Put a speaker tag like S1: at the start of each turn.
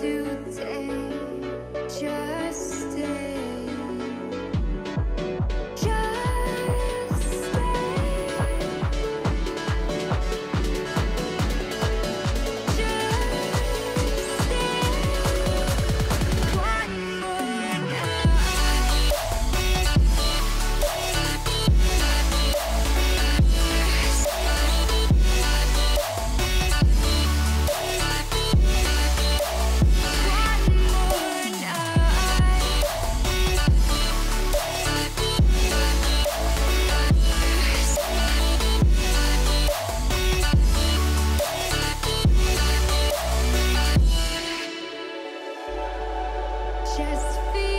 S1: today. Just stay. Just just feel